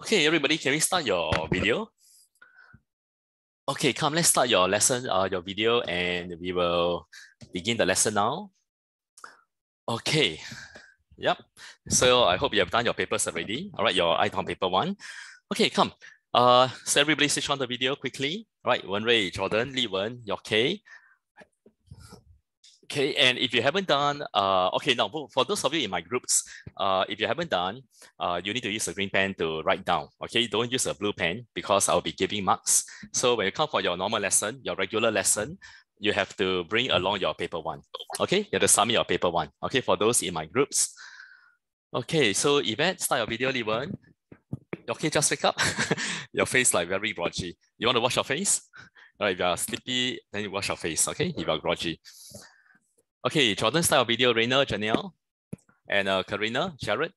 Okay, everybody, can we start your video? Okay, come, let's start your lesson, uh, your video, and we will begin the lesson now. Okay, yep. So I hope you have done your papers already. All right, your Ai Tong paper one. Okay, come. Uh, so everybody switch on the video quickly. All right, Wen Rui, Jordan, Li Wen, okay. Okay, and if you haven't done, uh, okay, now for those of you in my groups, uh, if you haven't done, uh, you need to use a green pen to write down. Okay, don't use a blue pen because I'll be giving marks. So when you come for your normal lesson, your regular lesson, you have to bring along your paper one. Okay, you have to submit your paper one. Okay, for those in my groups. Okay, so event, start your video, Li Wen. Okay, just wake up. your face like very groggy. You want to wash your face? All right, if you are sleepy, then you wash your face. Okay, if you are groggy. Okay, Jordan style video, Rainer, Janelle, and uh, Karina, Jared.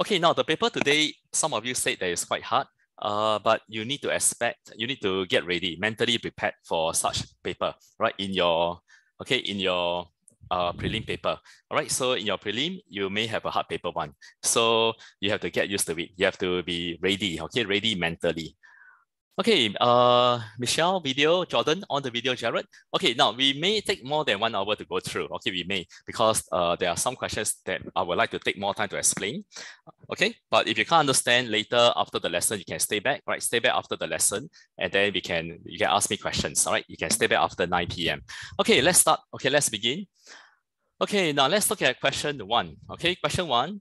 Okay, now the paper today, some of you said that it's quite hard, uh, but you need to expect, you need to get ready, mentally prepared for such paper, right? In your, okay, in your uh, prelim paper. All right, so in your prelim, you may have a hard paper one. So you have to get used to it. You have to be ready, okay, ready mentally. Okay, uh, Michelle, video, Jordan, on the video, Jared. Okay, now we may take more than one hour to go through. Okay, we may, because uh, there are some questions that I would like to take more time to explain. Okay, but if you can't understand later after the lesson, you can stay back, right? Stay back after the lesson, and then we can, you can ask me questions, all right? You can stay back after 9 p.m. Okay, let's start. Okay, let's begin. Okay, now let's look at question one. Okay, question one.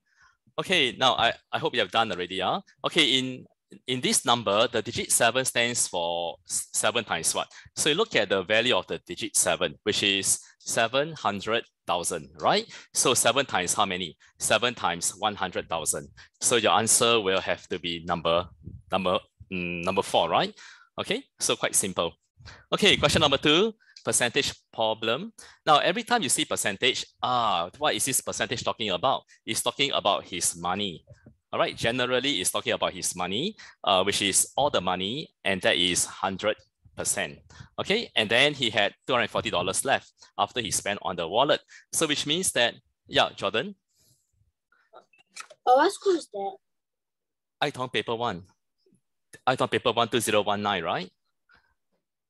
Okay, now I, I hope you have done already. Uh? Okay, in in this number, the digit seven stands for seven times what? So you look at the value of the digit seven, which is 700,000, right? So seven times how many? Seven times 100,000. So your answer will have to be number, number, mm, number four, right? Okay, so quite simple. Okay, question number two, percentage problem. Now, every time you see percentage, ah, what is this percentage talking about? It's talking about his money, all right, generally it's talking about his money, uh, which is all the money, and that is 100%. Okay, and then he had $240 left after he spent on the wallet. So which means that, yeah, Jordan? Oh, what school is that? Ai Tong paper one. Ai Tong paper one, 2019, right?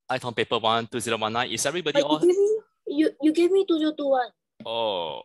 Ai Tong paper one, 2019. Is everybody but all? You gave me, you, you gave me 2021. Oh,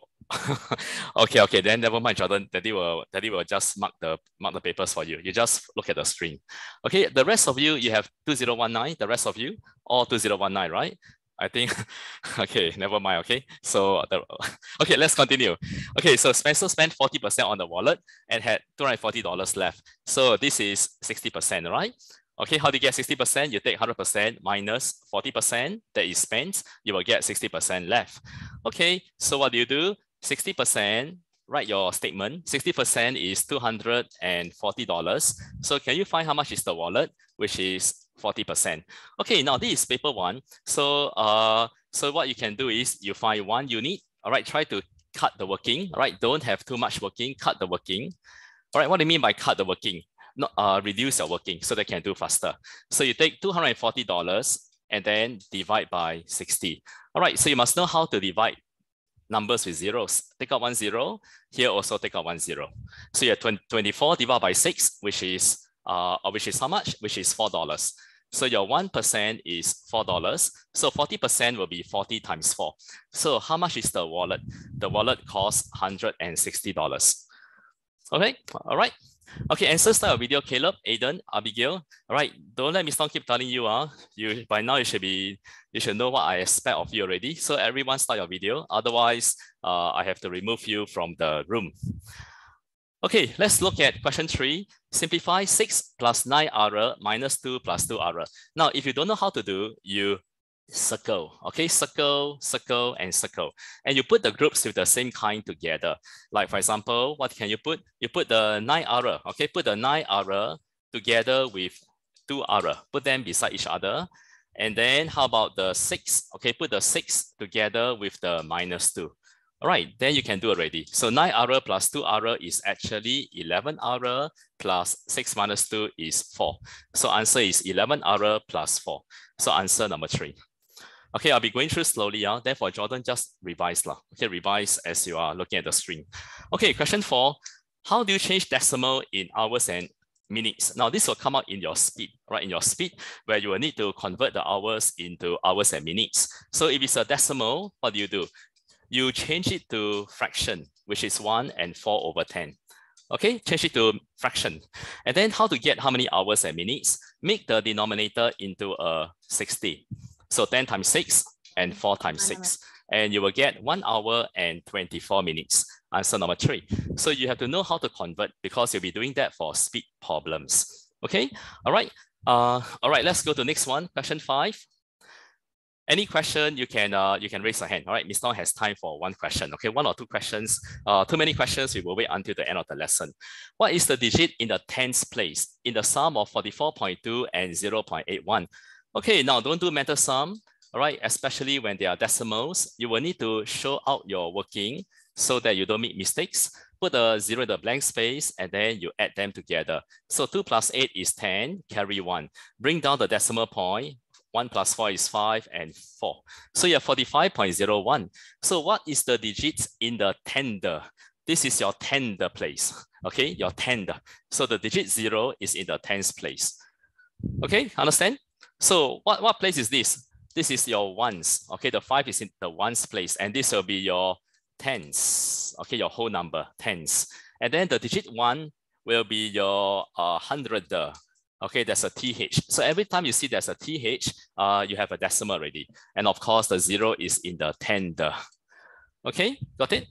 okay, okay, then never mind, Jordan. Daddy will Daddy will just mark the mark the papers for you. You just look at the screen. Okay, the rest of you, you have 2019, the rest of you, all 2019, right? I think, okay, never mind, okay? So, the, okay, let's continue. Okay, so Spencer spent 40% on the wallet and had $240 left. So this is 60%, right? Okay, how do you get 60%? You take 100% minus 40% that is spent, you will get 60% left. Okay, so what do you do? 60%, write your statement. 60% is $240. So can you find how much is the wallet, which is 40%. Okay, now this is paper one. So, uh, so what you can do is you find one unit. All right, try to cut the working. All right, don't have too much working, cut the working. All right, what do you mean by cut the working? Not, uh, reduce your working so they can do faster. So you take $240 and then divide by 60. All right, so you must know how to divide numbers with zeros. Take out one zero. Here also take out one zero. So you have 20, 24 divided by six, which is uh, which is how much? Which is four dollars. So your 1% is $4. So 40% will be 40 times 4. So how much is the wallet? The wallet costs $160. Okay, all right. Okay, and answer style video, Caleb, Aiden, Abigail. All right, don't let me stop keep telling you, uh, you by now you should be, you should know what I expect of you already. So everyone start your video. Otherwise, uh, I have to remove you from the room. Okay, let's look at question three. Simplify six plus nine R minus two plus two R. Now, if you don't know how to do, you circle, okay? Circle, circle, and circle. And you put the groups with the same kind together. Like for example, what can you put? You put the 9R, okay? Put the 9R together with 2R. Put them beside each other. And then how about the 6? Okay, put the 6 together with the minus 2. All right, then you can do already. So 9R plus 2R is actually 11R plus 6 minus 2 is 4. So answer is 11R plus 4. So answer number 3. Okay, I'll be going through slowly. Uh. Therefore, Jordan, just revise. Lah. Okay, revise as you are looking at the screen. Okay, question four. How do you change decimal in hours and minutes? Now this will come out in your speed, right? In your speed, where you will need to convert the hours into hours and minutes. So if it's a decimal, what do you do? You change it to fraction, which is one and four over 10. Okay, change it to fraction. And then how to get how many hours and minutes? Make the denominator into a 60. So 10 times 6 and 4 times 6. And you will get 1 hour and 24 minutes. Answer number 3. So you have to know how to convert because you'll be doing that for speed problems. Okay, all right. Uh, all right, let's go to next one, question 5. Any question, you can uh, you can raise your hand. All right, Ms. Tong has time for one question. Okay, one or two questions. Uh, too many questions, we will wait until the end of the lesson. What is the digit in the tens place in the sum of 44.2 and 0.81? Okay, now don't do mental sum. All right, especially when they are decimals, you will need to show out your working so that you don't make mistakes. Put a zero in the blank space and then you add them together. So two plus eight is 10, carry one. Bring down the decimal point, 1 plus 4 is 5 and 4. So you have 45.01. So what is the digits in the tender? This is your tender place, okay? Your tender. So the digit 0 is in the tens place. Okay, understand? So what, what place is this? This is your ones, okay? The 5 is in the ones place, and this will be your tens, okay? Your whole number, tens. And then the digit 1 will be your uh, hundred, Okay, there's a TH. So every time you see there's a TH, uh, you have a decimal already. And of course, the zero is in the tender. Okay, got it?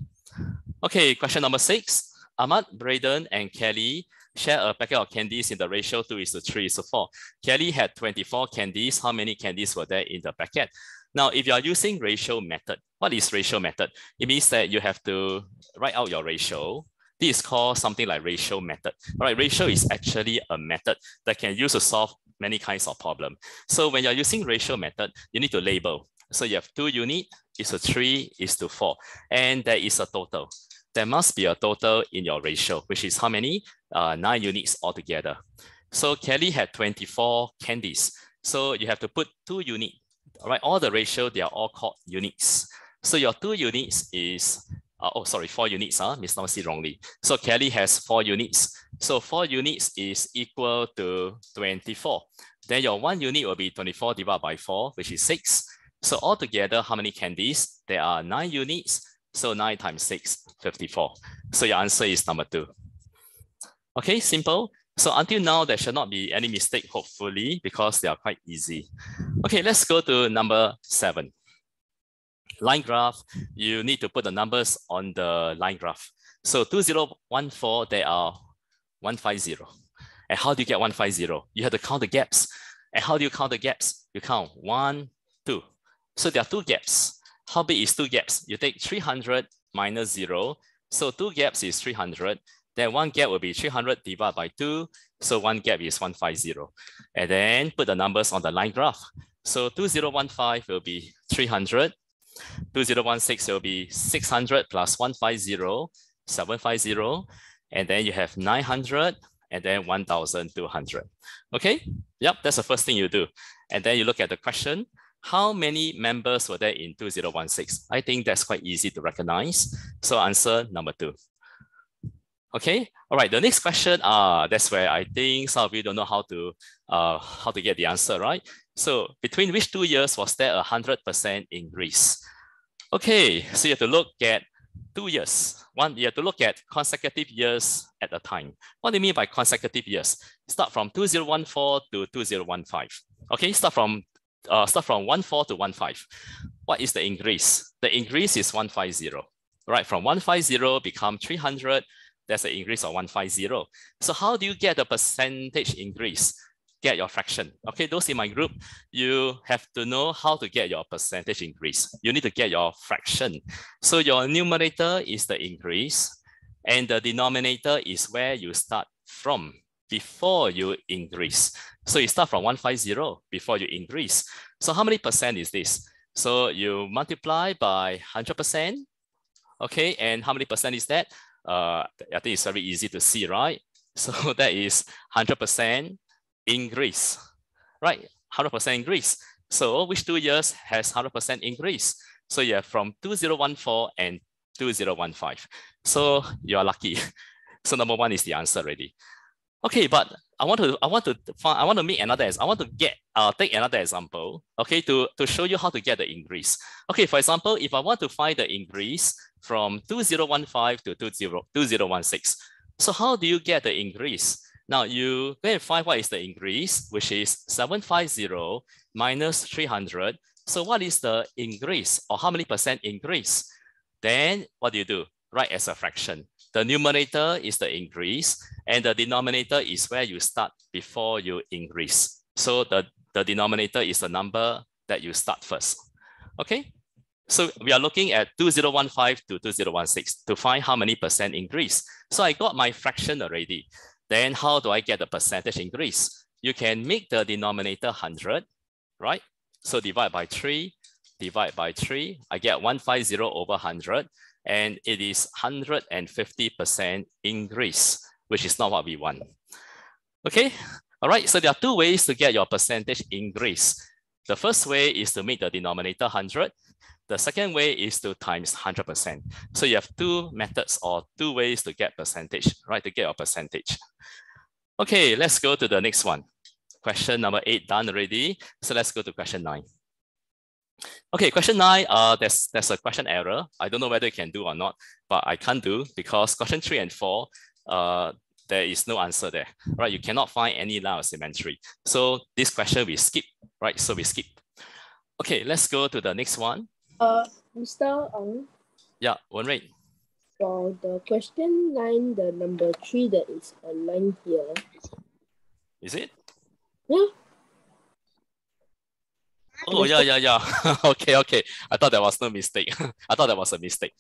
Okay, question number six. Ahmad, Braden, and Kelly share a packet of candies in the ratio 2 is to 3 is to 4. Kelly had 24 candies. How many candies were there in the packet? Now, if you are using ratio method, what is ratio method? It means that you have to write out your ratio this is called something like ratio method. All right, ratio is actually a method that can use to solve many kinds of problem. So when you're using ratio method, you need to label. So you have two unit, is to three, is to four, and there is a total. There must be a total in your ratio, which is how many? Uh, nine units altogether. So Kelly had 24 candies. So you have to put two units, all right? All the ratio, they are all called units. So your two units is uh, oh, sorry, four units, huh? Miss Thomas wrongly. So Kelly has four units. So four units is equal to 24. Then your one unit will be 24 divided by four, which is six. So altogether, how many candies? There are nine units. So nine times six, 54. So your answer is number two. Okay, simple. So until now, there should not be any mistake, hopefully, because they are quite easy. Okay, let's go to number seven line graph, you need to put the numbers on the line graph. So 2014, there are 150. And how do you get 150? You have to count the gaps. And how do you count the gaps? You count one, two. So there are two gaps. How big is two gaps? You take 300 minus zero. So two gaps is 300. Then one gap will be 300 divided by two. So one gap is 150. And then put the numbers on the line graph. So 2015 will be 300 2016 will be 600 plus 150, 750, and then you have 900 and then 1,200. Okay, yep, that's the first thing you do. And then you look at the question, how many members were there in 2016? I think that's quite easy to recognize. So answer number two. Okay, all right, the next question, uh, that's where I think some of you don't know how to, uh, how to get the answer, right? So between which two years was there a 100% increase? Okay, so you have to look at two years. One, you have to look at consecutive years at a time. What do you mean by consecutive years? Start from 2014 to 2015. Okay, start from uh, start from 14 to 15. What is the increase? The increase is 150. Right, from 150 become 300, that's an increase of 150. So how do you get the percentage increase? get your fraction. Okay, those in my group, you have to know how to get your percentage increase. You need to get your fraction. So your numerator is the increase and the denominator is where you start from before you increase. So you start from 150 before you increase. So how many percent is this? So you multiply by 100%. Okay, and how many percent is that? Uh, I think it's very easy to see, right? So that is 100% increase, right? 100% increase. So which two years has 100% increase? So you have from 2014 and 2015. So you are lucky. So number one is the answer already. Okay, but I want to I want to find I want to make another I want to get uh take another example okay to to show you how to get the increase. Okay, for example, if I want to find the increase from 2015 to 20, 2016, so how do you get the increase? Now you go and find what is the increase, which is 750 minus 300. So what is the increase or how many percent increase? Then what do you do? Write as a fraction. The numerator is the increase and the denominator is where you start before you increase. So the, the denominator is the number that you start first. Okay, so we are looking at 2015 to 2016 to find how many percent increase. So I got my fraction already. Then how do I get the percentage increase? You can make the denominator 100, right? So divide by 3, divide by 3, I get 150 over 100 and it is 150% increase, which is not what we want. Okay, all right, so there are two ways to get your percentage increase. The first way is to make the denominator 100. The second way is to times 100%. So you have two methods or two ways to get percentage, right, to get your percentage. Okay, let's go to the next one. Question number eight done already. So let's go to question nine. Okay, question nine, uh, there's, there's a question error. I don't know whether you can do or not, but I can't do because question three and four, uh, there is no answer there, right? You cannot find any line of symmetry. So this question we skip, right? So we skip. Okay, let's go to the next one. Uh, Mr. Ong, Yeah, one rate. for the question nine, the number three that is a line here. Is it? Yeah. Oh, yeah, yeah, yeah. okay, okay. I thought there was no mistake. I thought that was a mistake.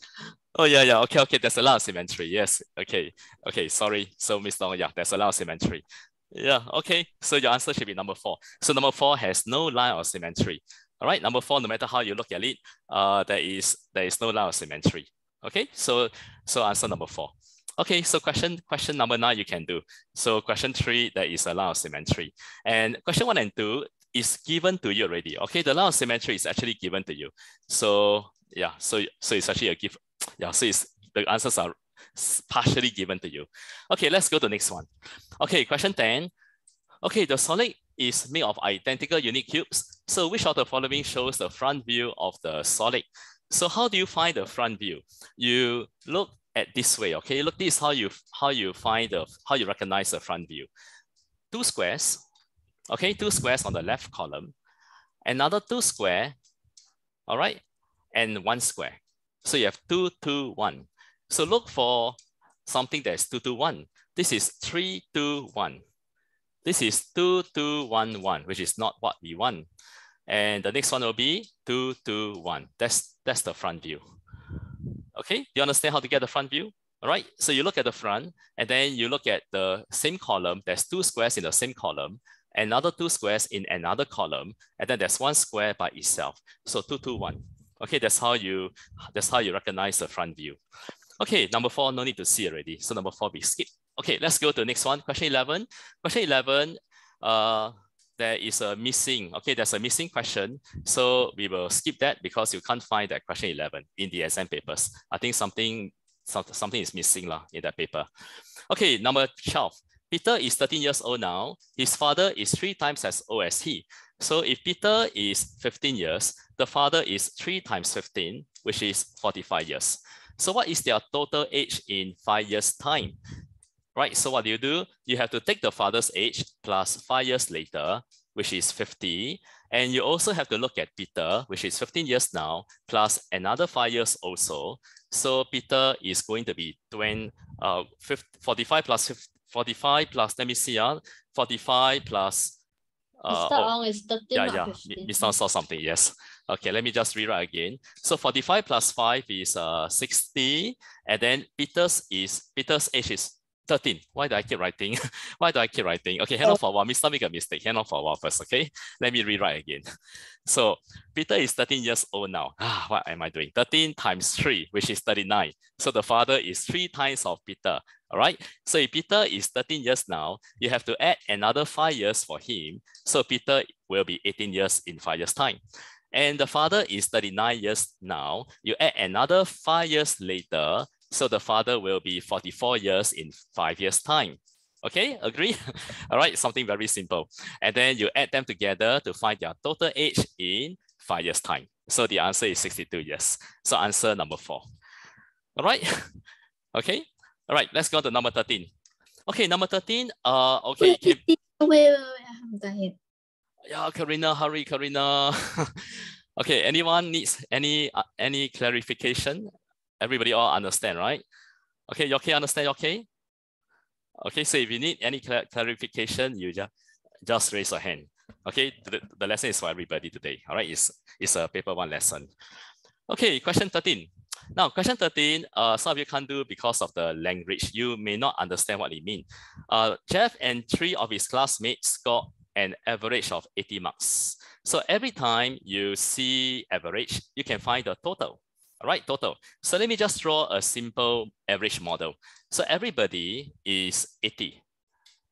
Oh, yeah, yeah. Okay, okay. There's a lot of symmetry. Yes. Okay. Okay. Sorry. So, Miss Long, yeah, there's a lot of symmetry. Yeah. Okay. So your answer should be number four. So number four has no line of symmetry. All right. Number four, no matter how you look at it, uh, there is there is no line of symmetry. Okay. So so answer number four. Okay, so question question number nine you can do. So question three, there is a line of symmetry. And question one and two is given to you already. Okay, the line of symmetry is actually given to you. So yeah, so so it's actually a gift. Yeah, so it's the answers are partially given to you. Okay, let's go to the next one. Okay, question 10. Okay, the solid is made of identical unit cubes. So which of the following shows the front view of the solid? So how do you find the front view? You look at this way, okay? Look, this is how you how you find the how you recognize the front view. Two squares, okay, two squares on the left column, another two square, all right, and one square. So you have two, two, one. So look for something that's two, two, one. This is three, two, one. This is two, two, one, one, which is not what we want. And the next one will be two, two, one. That's that's the front view. Okay, do you understand how to get the front view? All right, so you look at the front and then you look at the same column. There's two squares in the same column, another two squares in another column, and then there's one square by itself. So two, two, one. Okay, that's how you that's how you recognize the front view. Okay, number four, no need to see already. So number four, we skip. Okay, let's go to the next one. Question 11. Question 11, uh, there is a missing, okay, there's a missing question. So we will skip that because you can't find that question 11 in the exam papers. I think something, something is missing lah in that paper. Okay, number 12. Peter is 13 years old now. His father is three times as old as he. So if Peter is 15 years, the father is three times 15, which is 45 years. So what is their total age in five years time? Right, so what do you do? You have to take the father's age plus five years later, which is 50. And you also have to look at Peter, which is 15 years now, plus another five years also. So Peter is going to be 20, uh, 50, 45 plus 50, 45 plus, let me see, uh, 45 plus uh, Mr. oh, is 13, yeah, yeah. 15. Miss Tan saw something. Yes. Okay. Let me just rewrite again. So 45 plus five is uh 60, and then Peter's is Peter's age is 13. Why do I keep writing? Why do I keep writing? Okay, hang on for a while. Mr. Make a mistake. Hang on for a while first. Okay. Let me rewrite again. So Peter is 13 years old now. Ah, what am I doing? 13 times 3, which is 39. So the father is three times of Peter. All right. So if Peter is 13 years now, you have to add another five years for him. So Peter will be 18 years in five years' time. And the father is 39 years now. You add another five years later, So the father will be 44 years in five years time. Okay, agree? All right, something very simple. And then you add them together to find their total age in five years time. So the answer is 62 years. So answer number four. All right, okay. All right, let's go to number 13. Okay, number 13, uh, okay. Wait, wait, wait, wait, I haven't got it. yeah, Karina, hurry, Karina. okay, anyone needs any uh, any clarification? Everybody all understand, right? Okay, you okay? Understand? Okay. Okay, so if you need any cla- clarification, you just just raise your hand. Okay, the, the lesson is for everybody today. All right, it's it's a paper one lesson. Okay, question 13. Now, question 13, uh, some of you can't do because of the language. You may not understand what it means. Uh, Jeff and three of his classmates got an average of 80 marks. So every time you see average, you can find the total. All right, total. So let me just draw a simple average model. So everybody is 80.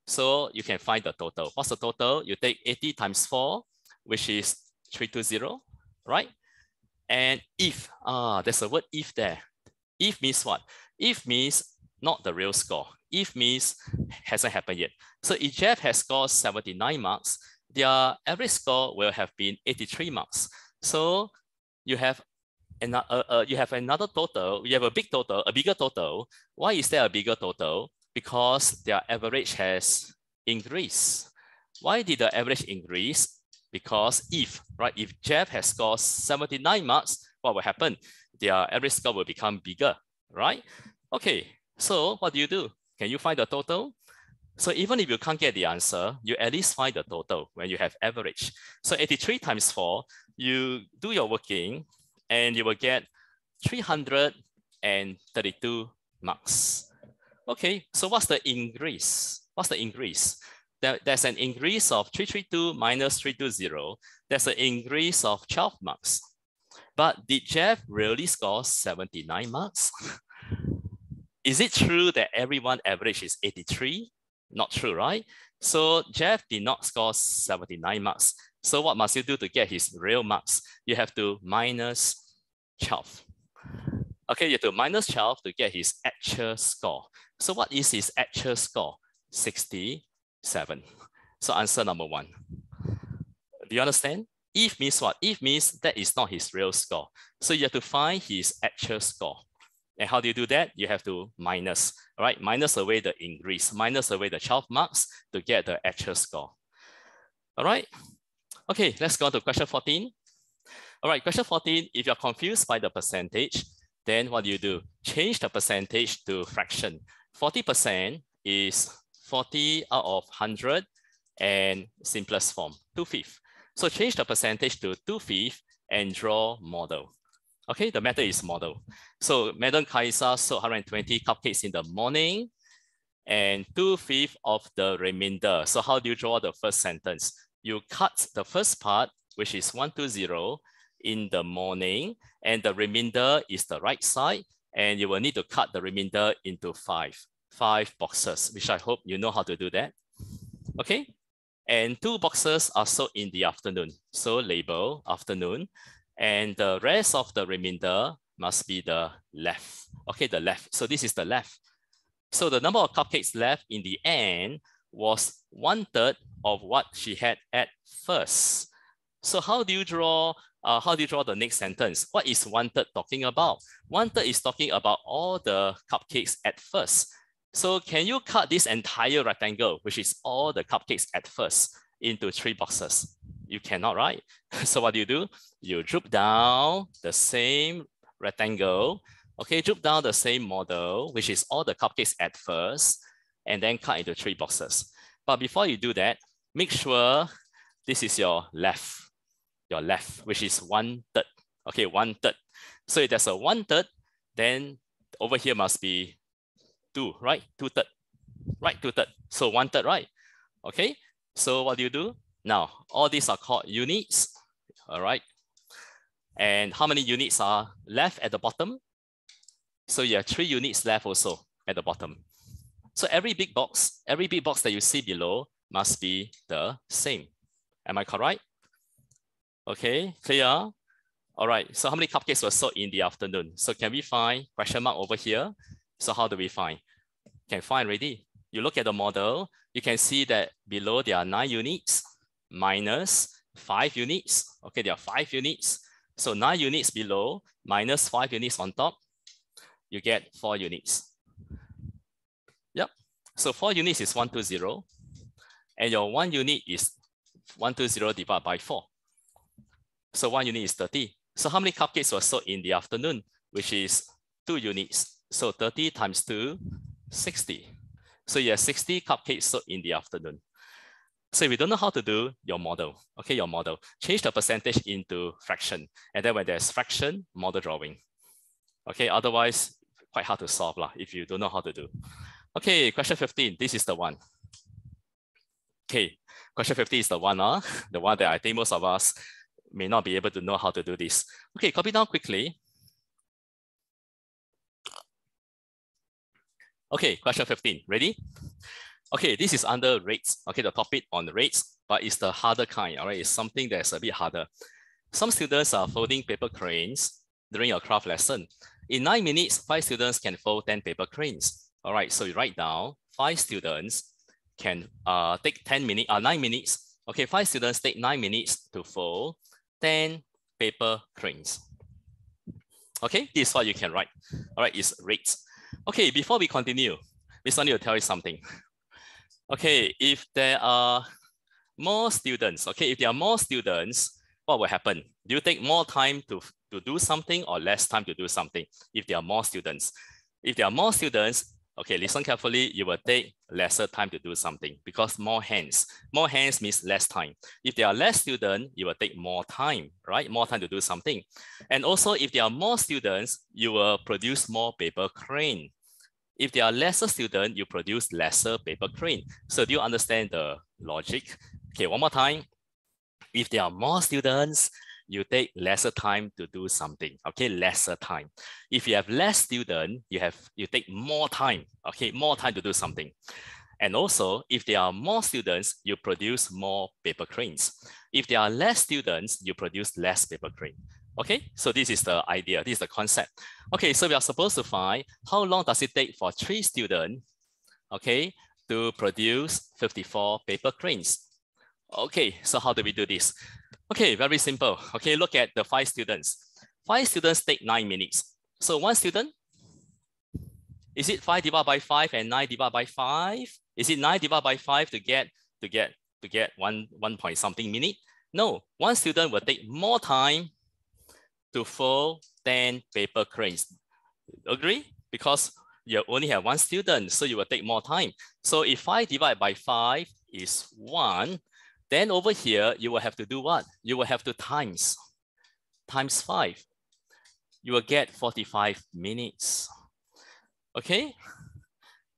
So you can find the total. What's the total? You take 80 times 4, which is 320, right? And if, ah, there's a word if there. If means what? If means not the real score. If means hasn't happened yet. So if Jeff has scored 79 marks, their average score will have been 83 marks. So you have another, uh, uh, you have another total, you have a big total, a bigger total. Why is there a bigger total? Because their average has increased. Why did the average increase? Because if, right, if Jeff has scored 79 marks, what will happen? Their average score will become bigger, right? Okay, so what do you do? Can you find the total? So even if you can't get the answer, you at least find the total when you have average. So 83 times 4, you do your working and you will get 332 marks. Okay, so what's the increase? What's the increase? There, there's an increase of 332 minus 320. There's an increase of 12 marks. But did Jeff really score 79 marks? Is it true that everyone average is 83? Not true, right? So Jeff did not score 79 marks. So what must you do to get his real marks? You have to minus 12. Okay, you have to minus 12 to get his actual score. So what is his actual score? 67. So answer number one. Do you understand? If means what? If means that is not his real score. So you have to find his actual score. And how do you do that? You have to minus, right? Minus away the increase, minus away the 12 marks to get the actual score. All right? Okay, let's go on to question 14. All right, question 14, if you're confused by the percentage, then what do you do? Change the percentage to fraction. 40% is 40 out of 100 and simplest form, 2 fifths. So change the percentage to 2 fifths and draw model. Okay, the method is model. So Madam Kaisa sold 120 cupcakes in the morning and 2 fifths of the remainder. So how do you draw the first sentence? You cut the first part, which is 120 in the morning, and the remainder is the right side, and you will need to cut the remainder into five, five boxes, which I hope you know how to do that. Okay, and two boxes are sold in the afternoon. So label afternoon, and the rest of the remainder must be the left. Okay, the left. So this is the left. So the number of cupcakes left in the end was one third of what she had at first. So how do you draw, uh, how do you draw the next sentence? What is one third talking about? One third is talking about all the cupcakes at first. So can you cut this entire rectangle, which is all the cupcakes at first, into three boxes? You cannot, right? So what do you do? You droop down the same rectangle, okay, droop down the same model, which is all the cupcakes at first, and then cut into three boxes. But before you do that, make sure this is your left, your left, which is one third. Okay, one third. So if there's a one third, then over here must be two, right? Two third, right? Two third. So one third, right? Okay. So what do you do? Now, all these are called units, all right? And how many units are left at the bottom? So you have three units left also at the bottom. So every big box, every big box that you see below must be the same. Am I correct? Okay, clear? All right, so how many cupcakes were sold in the afternoon? So can we find question mark over here? So how do we find? Can find already. You look at the model, you can see that below there are nine units minus five units. Okay, there are five units. So nine units below minus five units on top, you get four units. So four units is one, two, zero. And your one unit is one, two, zero divided by four. So one unit is 30. So how many cupcakes were sold in the afternoon, which is two units. So 30 times two, 60. So you have 60 cupcakes sold in the afternoon. So if you don't know how to do your model, okay, your model, change the percentage into fraction. And then when there's fraction, model drawing. Okay, otherwise quite hard to solve lah if you don't know how to do. Okay, question 15, this is the one. Okay, question 15 is the one, uh, the one that I think most of us may not be able to know how to do this. Okay, copy down quickly. Okay, question 15, ready? Okay, this is under rates. Okay, the topic on rates, but it's the harder kind, all right? It's something that's a bit harder. Some students are folding paper cranes during your craft lesson. In nine minutes, five students can fold 10 paper cranes. All right, so you write down five students can uh, take 10 minutes, uh, nine minutes. Okay, five students take nine minutes to fold 10 paper cranes. Okay, this is what you can write. All right, it's rates. Okay, before we continue, Miss need to tell you something. Okay, if there are more students, okay, if there are more students, what will happen? Do you take more time to, to do something or less time to do something if there are more students? If there are more students, okay, listen carefully, you will take lesser time to do something because more hands. More hands means less time. If there are less students, you will take more time, right? More time to do something. And also, if there are more students, you will produce more paper crane. If there are lesser students, you produce lesser paper crane. So do you understand the logic? Okay, one more time. If there are more students, you take lesser time to do something, okay, lesser time. If you have less student, you have you take more time, okay, more time to do something. And also, if there are more students, you produce more paper cranes. If there are less students, you produce less paper crane. Okay, so this is the idea, this is the concept. Okay, so we are supposed to find how long does it take for three students, okay, to produce 54 paper cranes. Okay, so how do we do this? Okay, very simple. Okay, look at the five students. Five students take nine minutes. So one student, is it five divided by five and nine divided by five? Is it nine divided by five to get to get to get one one point something minute? No, one student will take more time to fold 10 paper cranes. Agree? Because you only have one student, so you will take more time. So if 5 divided by 5 is 1, then over here, you will have to do what? You will have to times, times 5. You will get 45 minutes. Okay?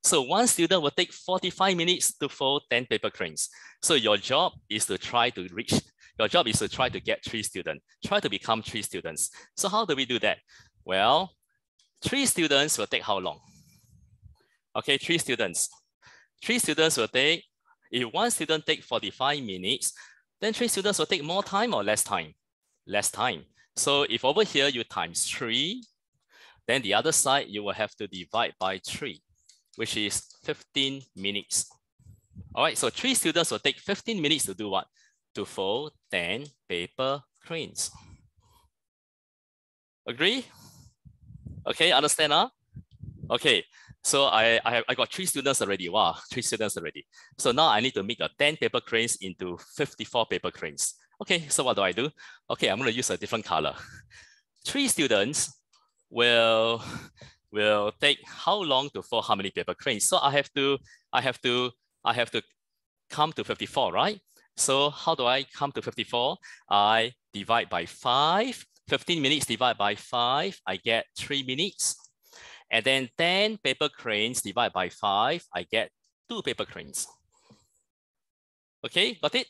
So one student will take 45 minutes to fold 10 paper cranes. So your job is to try to reach your job is to try to get three students, try to become three students. So how do we do that? Well, three students will take how long? Okay, three students. Three students will take, if one student take 45 minutes, then three students will take more time or less time? Less time. So if over here you times three, then the other side you will have to divide by three, which is 15 minutes. All right, so three students will take 15 minutes to do what? to fold 10 paper cranes. Agree? Okay, understand? Huh? Okay, so I, I, I got three students already. Wow, three students already. So now I need to make a 10 paper cranes into 54 paper cranes. Okay, so what do I do? Okay, I'm gonna use a different color. Three students will, will take how long to fold how many paper cranes? So I have to, I have to, I have to come to 54, right? So how do I come to 54? I divide by five. 15 minutes divided by five, I get three minutes. And then 10 paper cranes divided by five, I get two paper cranes. Okay, got it?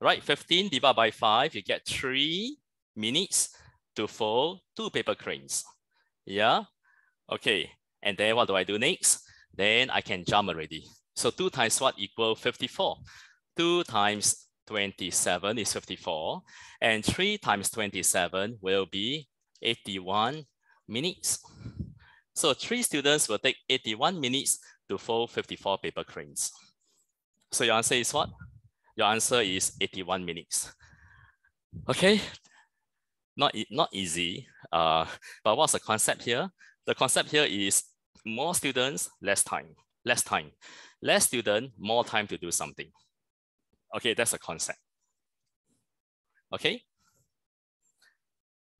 Right, 15 divided by five, you get three minutes to fold two paper cranes. Yeah, okay. And then what do I do next? Then I can jump already. So two times what equal 54? 2 times 27 is 54, and 3 times 27 will be 81 minutes. So three students will take 81 minutes to fold 54 paper cranes. So your answer is what? Your answer is 81 minutes. Okay, not, e not easy, uh, but what's the concept here? The concept here is more students, less time, less time. Less student, more time to do something. Okay, that's a concept. Okay.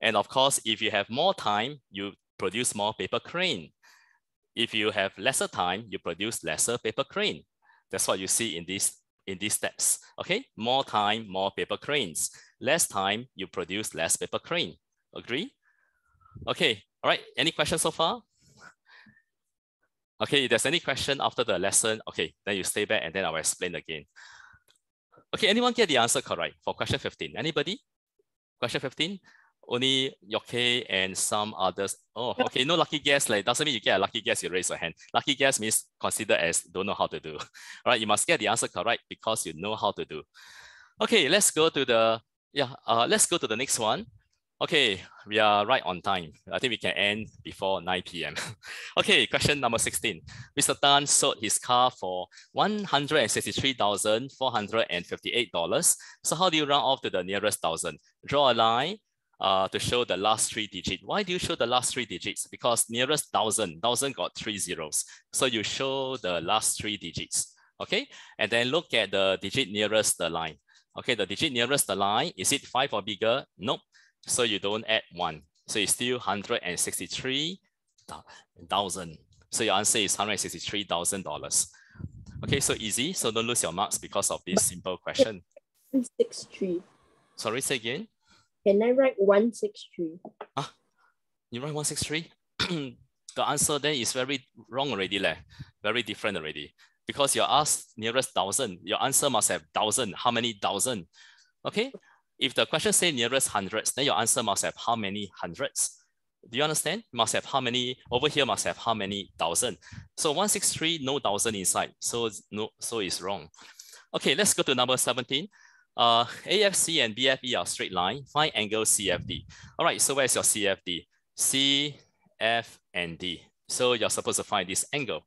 And of course, if you have more time, you produce more paper crane. If you have lesser time, you produce lesser paper crane. That's what you see in these, in these steps. Okay, more time, more paper cranes. Less time, you produce less paper crane. Agree? Okay, all right, any questions so far? Okay, if there's any question after the lesson, okay, then you stay back and then I'll explain again. Okay, anyone get the answer correct for question 15? Anybody? Question 15? Only Yoke and some others. Oh, okay, no lucky guess. Like doesn't mean you get a lucky guess, you raise your hand. Lucky guess means consider as don't know how to do. All right, you must get the answer correct because you know how to do. Okay, let's go to the, yeah, uh, let's go to the next one. Okay, we are right on time. I think we can end before 9 p.m. okay, question number 16. Mr. Tan sold his car for $163,458. So how do you round off to the nearest thousand? Draw a line uh, to show the last three digits. Why do you show the last three digits? Because nearest thousand, thousand got three zeros. So you show the last three digits, okay? And then look at the digit nearest the line. Okay, the digit nearest the line, is it five or bigger? Nope. So you don't add one. So it's still 163,000. So your answer is $163,000. Okay, so easy. So don't lose your marks because of this simple question. 163. Sorry, say again. Can I write 163? Ah, you write 163? the answer then is very wrong already. Leh. Very different already. Because you're asked nearest thousand, your answer must have thousand. How many thousand? Okay, if the question say nearest hundreds, then your answer must have how many hundreds? Do you understand? Must have how many, over here must have how many thousand. So 163, no thousand inside. So no, so it's wrong. Okay, let's go to number 17. Uh, AFC and BFE are straight line. Find angle CFD. All right, so where's your CFD? C, F, and D. So you're supposed to find this angle.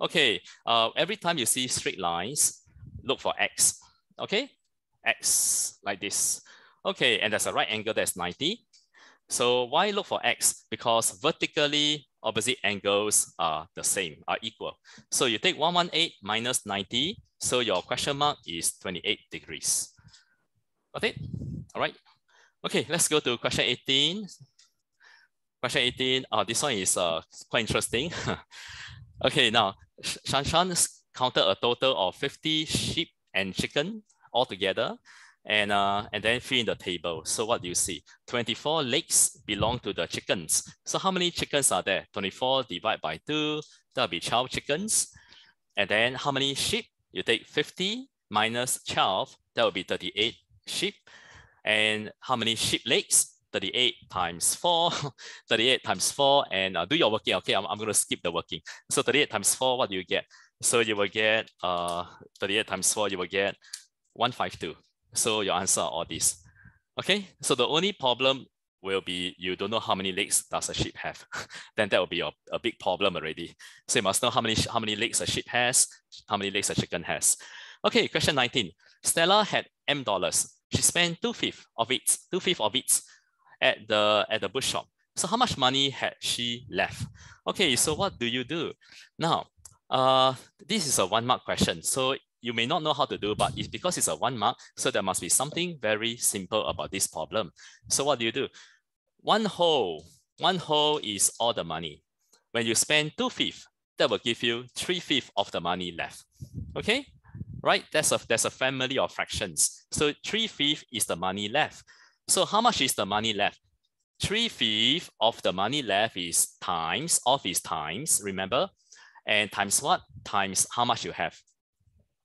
Okay, uh, every time you see straight lines, look for X. Okay, X like this. Okay, and there's a right angle that's 90. So why look for X? Because vertically opposite angles are the same, are equal. So you take 118 minus 90, so your question mark is 28 degrees. Got it? All right. Okay, let's go to question 18. Question 18, uh, this one is uh, quite interesting. okay, now Shanshan counted a total of 50 sheep and chicken all together and, uh, and then fill in the table. So what do you see? 24 legs belong to the chickens. So how many chickens are there? 24 divided by 2, that'll be 12 chickens. And then how many sheep? You take 50 minus 12, that will be 38 sheep. And how many sheep legs? 38 times 4, 38 times 4, and uh, do your working. Okay, I'm, I'm going to skip the working. So 38 times 4, what do you get? So you will get uh, 38 times 4, you will get 152. So your answer are all these. Okay, so the only problem will be you don't know how many legs does a sheep have. then that will be a, a big problem already. So you must know how many, how many legs a sheep has, how many legs a chicken has. Okay, question 19. Stella had M dollars. She spent two-fifths of it, two-fifths of it at the, at the bookshop. So how much money had she left? Okay, so what do you do? Now, uh, this is a one mark question. So you may not know how to do, but it's because it's a one mark, so there must be something very simple about this problem. So what do you do? One whole, one whole is all the money. When you spend two fifths, that will give you three fifths of the money left. Okay, right? That's a that's a family of fractions. So three fifths is the money left. So how much is the money left? Three fifths of the money left is times of is times. Remember, and times what? Times how much you have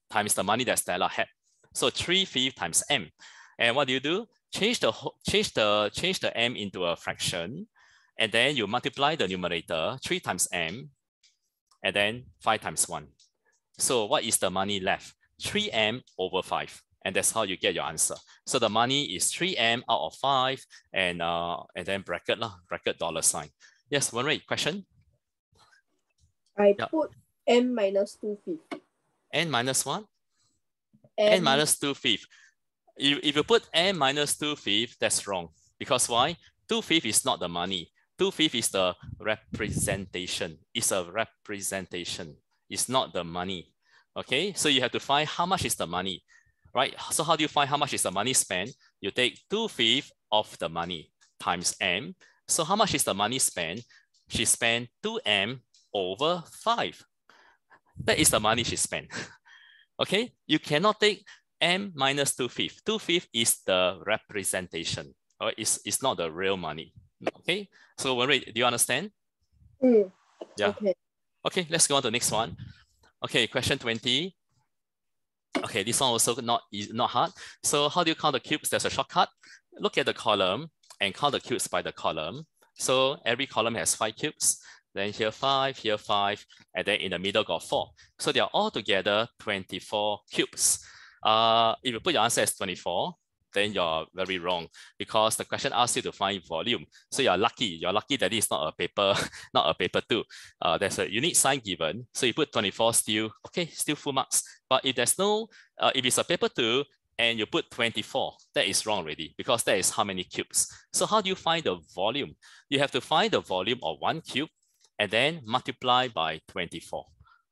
times the money that Stella had. So 3 fifths times m. And what do you do? Change the, change, the, change the m into a fraction, and then you multiply the numerator, 3 times m, and then 5 times 1. So what is the money left? 3m over 5. and that's how you get your answer. So the money is 3M out of 5 and uh, and then bracket, lah, bracket dollar sign. Yes, one rate question. I Yeah. put m minus 2 fifth. N minus 1? N minus 2 fifth. If, if you put N minus 2 fifth, that's wrong. Because why? 2 fifth is not the money. 2 fifth is the representation. It's a representation. It's not the money. Okay, so you have to find how much is the money, right? So how do you find how much is the money spent? You take 2 fifth of the money times M. So how much is the money spent? She spent 2M over 5. That is the money she spent. okay, you cannot take M minus 2 fifth. 2 fifth is the representation. Or it's, it's not the real money. Okay, so Wenrui, do you understand? Mm, Yeah. Okay. Okay, let's go on to the next one. Okay, question 20. Okay, this one also not, not hard. So how do you count the cubes? There's a shortcut. Look at the column and count the cubes by the column. So every column has five cubes. Then here five, here five, and then in the middle got four. So they are all together 24 cubes. Uh, if you put your answer as 24, then you're very wrong because the question asks you to find volume. So you're lucky. You're lucky that it's not a paper, not a paper two. Uh, there's a unique sign given. So you put 24 still, okay, still full marks. But if there's no, uh, if it's a paper two and you put 24, that is wrong already because that is how many cubes. So how do you find the volume? You have to find the volume of one cube and then multiply by 24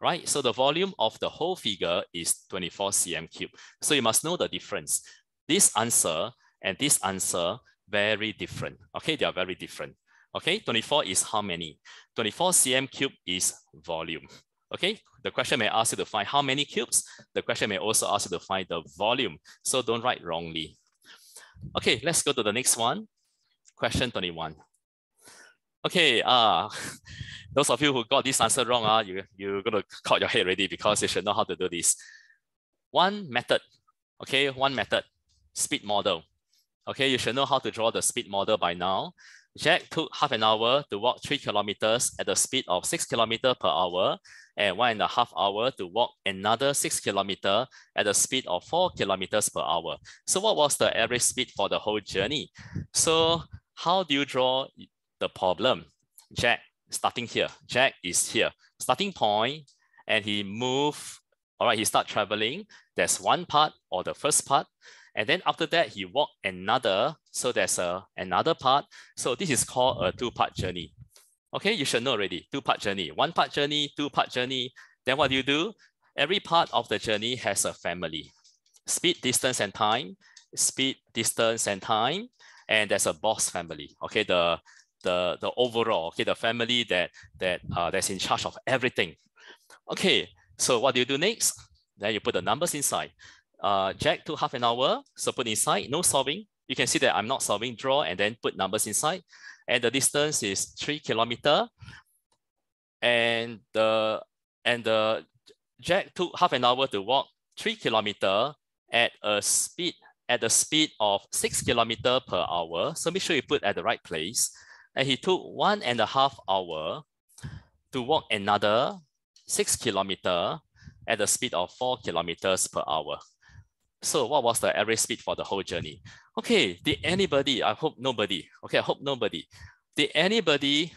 right? So the volume of the whole figure is 24 cm cube. So you must know the difference. This answer and this answer very different. Okay, they are very different. Okay, 24 is how many? 24 cm cube is volume. Okay, the question may ask you to find how many cubes. The question may also ask you to find the volume. So don't write wrongly. Okay, let's go to the next one. Question 21. Okay, uh, those of you who got this answer wrong, uh, you, you're gonna cut your head already because you should know how to do this. One method, okay, one method, speed model. Okay, you should know how to draw the speed model by now. Jack took half an hour to walk three kilometers at the speed of six kilometer per hour and one and a half hour to walk another six kilometer at the speed of four kilometers per hour. So what was the average speed for the whole journey? So how do you draw the problem? Jack starting here. Jack is here. Starting point, and he move. All right, he start traveling. There's one part or the first part, and then after that he walked another. So there's a another part. So this is called a two-part journey. Okay, you should know already. Two-part journey, one-part journey, two-part journey. Then what do you do? Every part of the journey has a family. Speed, distance, and time. Speed, distance, and time. And there's a boss family. Okay, the the the overall okay the family that that uh, that's in charge of everything okay so what do you do next then you put the numbers inside uh jack took half an hour so put inside no solving. You can see that i'm not solving draw and then put numbers inside. And the distance is three kilometer. And the and the jack took half an hour to walk three kilometer at a speed at the speed of six kilometer per hour. So make sure you put at the right place. And he took one and a half hour to walk another six kilometer at the speed of four kilometers per hour. So what was the average speed for the whole journey? Okay, did anybody, I hope nobody, okay, I hope nobody, did anybody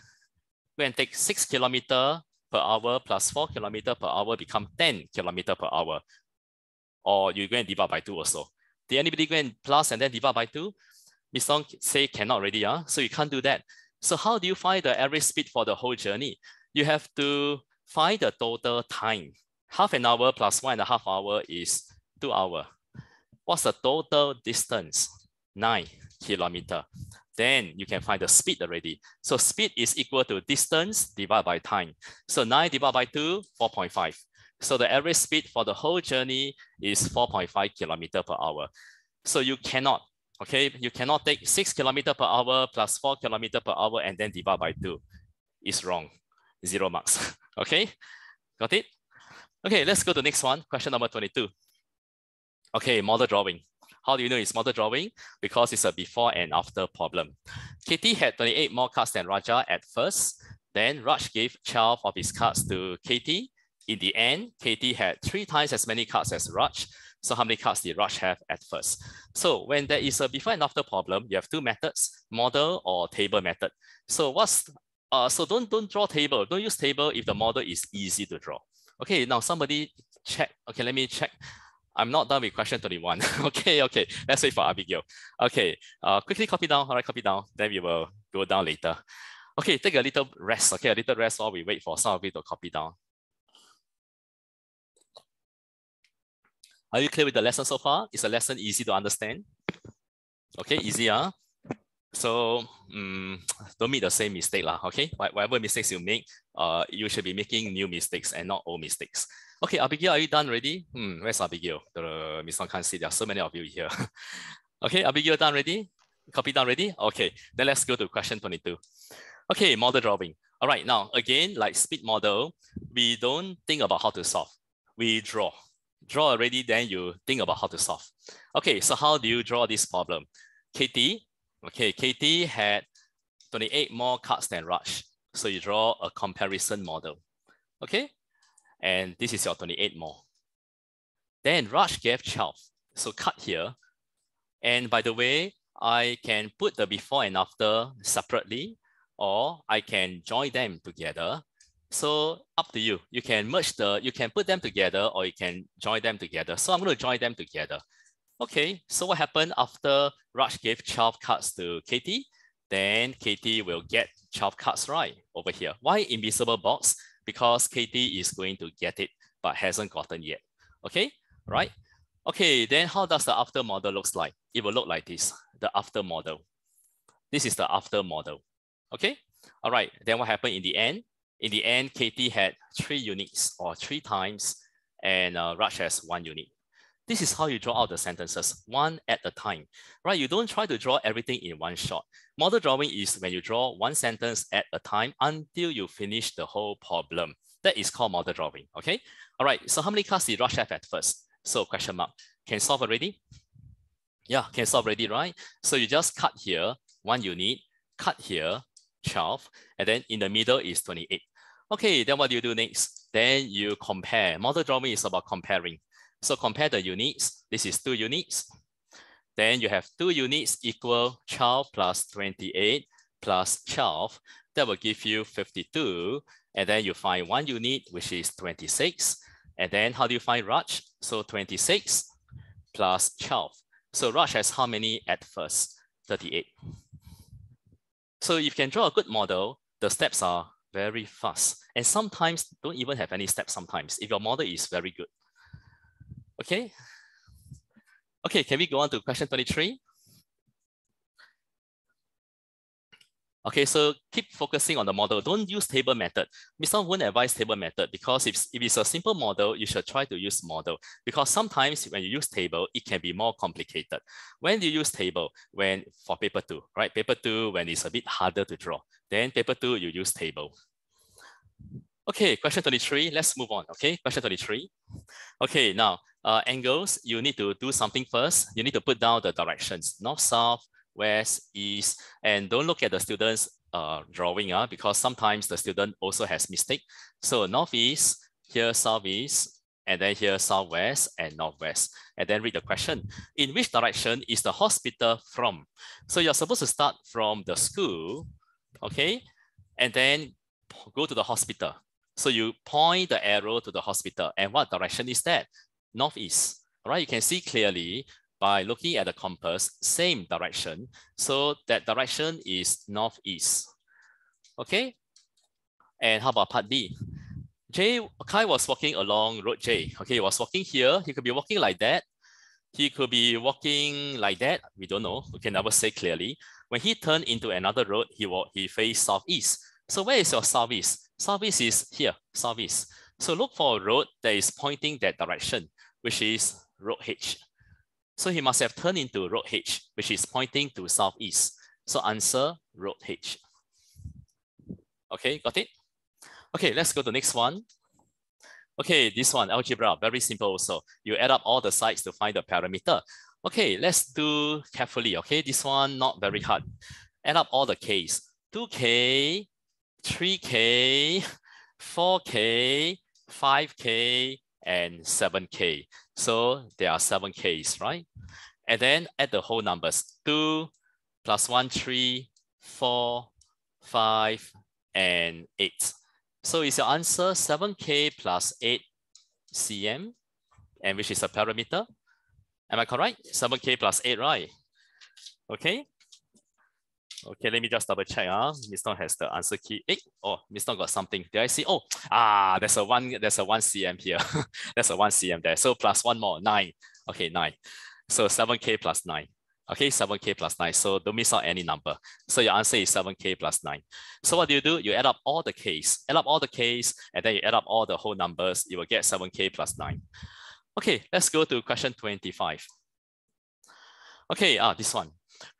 go and take six kilometer per hour plus four kilometer per hour become 10 kilometer per hour? Or you go and divide by two also. Did anybody go and plus and then divide by two? Miss Song say cannot already, huh? so you can't do that. So how do you find the average speed for the whole journey? You have to find the total time. Half an hour plus one and a half hour is two hour. What's the total distance? Nine kilometer. Then you can find the speed already. So speed is equal to distance divided by time. So nine divided by two, 4.5. So the average speed for the whole journey is 4.5 kilometer per hour. So you cannot Okay, you cannot take six kilometer per hour plus four kilometer per hour and then divide by two. It's wrong, zero marks. Okay, got it? Okay, let's go to the next one, question number 22. Okay, model drawing. How do you know it's model drawing? Because it's a before and after problem. Katie had 28 more cards than Raja at first. Then Raj gave 12 of his cards to Katie. In the end, Katie had three times as many cards as Raj. So how many cards did Raj have at first? So when there is a before and after problem, you have two methods, model or table method. So what's uh, so don't don't draw table. Don't use table if the model is easy to draw. Okay, now somebody check. Okay, let me check. I'm not done with question 21. okay, okay. Let's wait for Abigail. Okay, uh, quickly copy down. All right, copy down. Then we will go down later. Okay, take a little rest. Okay, a little rest while we wait for some of you to copy down. Are you clear with the lesson so far? Is the lesson easy to understand? Okay, easy, huh? So um, don't make the same mistake, lah. okay? Whatever mistakes you make, uh, you should be making new mistakes and not old mistakes. Okay, Abigail, are you done already? Hmm, where's Abigail? The Miss Wang can't see. There are so many of you here. okay, Abigail done ready? Copy down ready? Okay, then let's go to question 22. Okay, model drawing. All right, now again, like speed model, we don't think about how to solve. We draw. Draw already, then you think about how to solve. Okay, so how do you draw this problem? Katie, okay, Katie had 28 more cards than Raj. So you draw a comparison model. Okay, and this is your 28 more. Then Raj gave 12. So cut here. And by the way, I can put the before and after separately, or I can join them together. So up to you. You can merge the, you can put them together or you can join them together. So I'm going to join them together. Okay, so what happened after Raj gave 12 cards to Katie? Then Katie will get 12 cards right over here. Why invisible box? Because Katie is going to get it, but hasn't gotten yet. Okay, right? Okay, then how does the after model looks like? It will look like this, the after model. This is the after model. Okay, all right, then what happened in the end? In the end, Katie had three units or three times, and uh, Raj has one unit. This is how you draw out the sentences, one at a time, right? You don't try to draw everything in one shot. Model drawing is when you draw one sentence at a time until you finish the whole problem. That is called model drawing, okay? All right, so how many cards did Raj have at first? So question mark, can solve already? Yeah, can solve already, right? So you just cut here, one unit, cut here, 12, and then in the middle is 28. Okay, then what do you do next? Then you compare. Model drawing is about comparing. So compare the units. This is two units. Then you have two units equal 12 plus 28 plus 12. That will give you 52. And then you find one unit, which is 26. And then how do you find Raj? So 26 plus 12. So Raj has how many at first? 38. So if you can draw a good model, the steps are very fast. And sometimes don't even have any steps sometimes if your model is very good. Okay. Okay, can we go on to question 23? Okay, so keep focusing on the model. Don't use table method. Mr. won't advise table method because if, if it's a simple model, you should try to use model because sometimes when you use table, it can be more complicated. When you use table, when for paper two, right? Paper two, when it's a bit harder to draw, then paper two, you use table. Okay, question 23, let's move on, okay? Question 23. Okay, now, uh, angles, you need to do something first. You need to put down the directions, north, south, west, east, and don't look at the student's uh, drawing uh, because sometimes the student also has mistake. So northeast, here southeast, and then here southwest and northwest. And then read the question. In which direction is the hospital from? So you're supposed to start from the school, okay? And then go to the hospital. So you point the arrow to the hospital. And what direction is that? Northeast. All right, you can see clearly by looking at the compass, same direction. So that direction is northeast. Okay. And how about part B? J, Kai was walking along road J. Okay, he was walking here. He could be walking like that. He could be walking like that. We don't know. We can never say clearly. When he turned into another road, he walked, he faced southeast. So where is your southeast? Southeast is here, southeast. So look for a road that is pointing that direction, which is road H. So he must have turned into road H, which is pointing to southeast. So answer road H. Okay, got it? Okay, let's go to the next one. Okay, this one, algebra, very simple also. You add up all the sides to find the parameter. Okay, let's do carefully, okay? This one, not very hard. Add up all the k's. 2k, 3k, 4k, 5k, and 7k. So there are 7k's, right? And then add the whole numbers, 2 plus 1, 3, 4, 5, and 8. So is your answer 7k plus 8 cm, and which is a parameter? Am I correct? 7k plus 8, right? Okay. Okay, let me just double check. Uh. Miss Nong has the answer key. Hey, oh, Miss Nong got something. Did I see? Oh, ah, there's a one, there's a one cm here. there's a one cm there. So plus one more, nine. Okay, nine. So 7k plus nine. Okay, 7k plus 9. So don't miss out any number. So your answer is 7k plus 9. So what do you do? You add up all the k's, add up all the k's, and then you add up all the whole numbers. You will get 7k plus 9. Okay, let's go to question 25. Okay, ah, this one.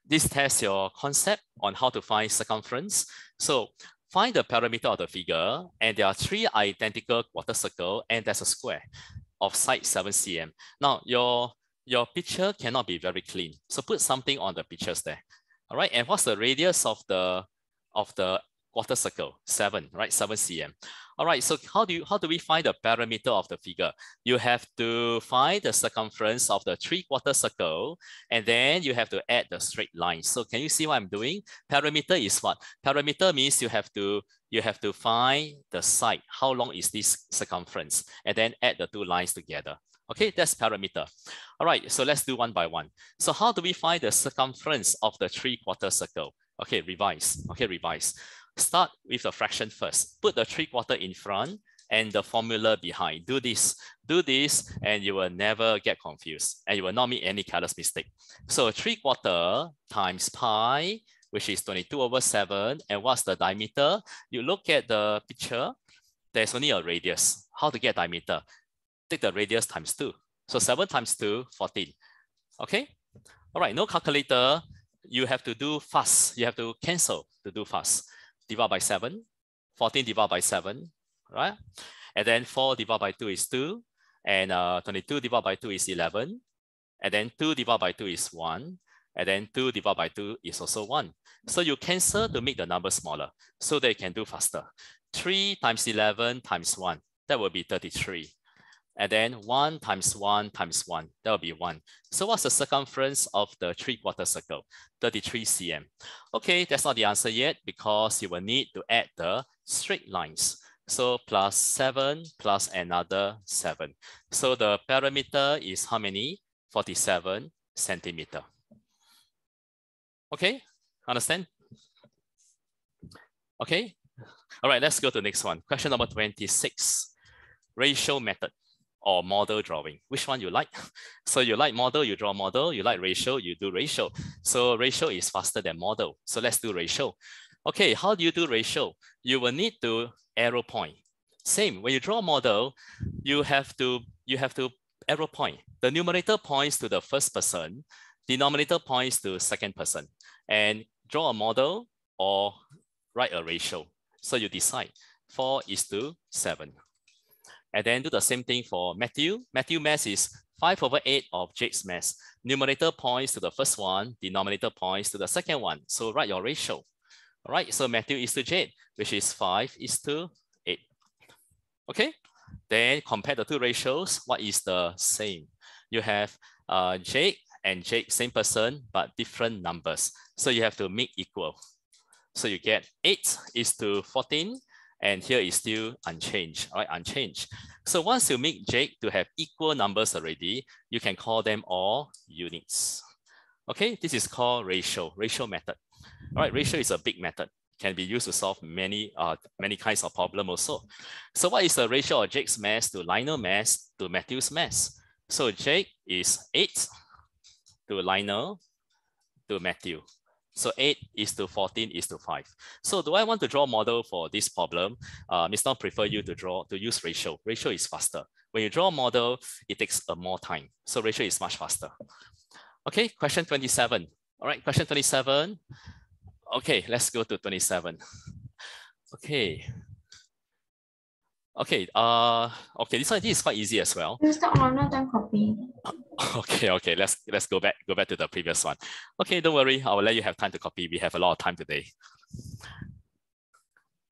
This tests your concept on how to find circumference. So find the parameter of the figure, and there are three identical quarter circle, and there's a square of side 7 cm. Now, your, your picture cannot be very clean. So put something on the pictures there. All right, and what's the radius of the, of the quarter circle? 7, right? 7 cm. All right, so how do you how do we find the parameter of the figure? You have to find the circumference of the three quarter circle, and then you have to add the straight line. So can you see what I'm doing? Parameter is what? Parameter means you have to you have to find the side. How long is this circumference? And then add the two lines together. Okay, that's parameter. All right, so let's do one by one. So how do we find the circumference of the three quarter circle? Okay, revise. Okay, revise. Start with the fraction first. Put the three quarter in front and the formula behind. Do this, do this, and you will never get confused and you will not make any careless mistake. So three quarter times pi, which is 22 over seven. And what's the diameter? You look at the picture, there's only a radius. How to get diameter? Take the radius times two. So seven times two, 14. Okay. All right, no calculator. You have to do fast. You have to cancel to do fast divided by 7, 14 divided by 7, right? And then 4 divided by 2 is 2, and uh, 22 divided by 2 is 11, and then 2 divided by 2 is 1, and then 2 divided by 2 is also 1. So you cancel to make the number smaller so they can do faster. 3 times 11 times 1, that will be 33. And then 1 times 1 times 1, that will be 1. So what's the circumference of the three-quarter circle? 33 cm. Okay, that's not the answer yet because you will need to add the straight lines. So plus 7 plus another 7. So the parameter is how many? 47 centimeter. Okay, understand? Okay, all right, let's go to the next one. Question number 26, ratio method or model drawing, which one you like. So you like model, you draw model, you like ratio, you do ratio. So ratio is faster than model. So let's do ratio. Okay, how do you do ratio? You will need to arrow point. Same, when you draw model, you have to, you have to arrow point. The numerator points to the first person, denominator points to second person. And draw a model or write a ratio. So you decide, four is to seven. And then do the same thing for Matthew. Matthew mass is 5 over 8 of Jake's mass. Numerator points to the first one, denominator points to the second one. So write your ratio. All right, so Matthew is to Jake, which is 5 is to 8. Okay, then compare the two ratios. What is the same? You have uh, Jake and Jake, same person, but different numbers. So you have to make equal. So you get 8 is to 14, and here is still unchanged, right? Unchanged. So once you make Jake to have equal numbers already, you can call them all units. Okay, this is called ratio, ratio method. All right, ratio is a big method, can be used to solve many, uh, many kinds of problem also. So what is the ratio of Jake's mass to Lionel mass to Matthew's mass? So Jake is eight to Lionel to Matthew. So 8 is to 14 is to 5. So do I want to draw a model for this problem? Uh, Ms. Nong prefer you to draw to use ratio. Ratio is faster. When you draw a model, it takes a more time. So ratio is much faster. Okay, question 27. All right, question 27. Okay, let's go to 27. Okay, Okay, uh, okay, this one this is quite easy as well. Mr. Honor, don't copy. Okay, okay, let's let's go back go back to the previous one. Okay, don't worry, I will let you have time to copy. We have a lot of time today.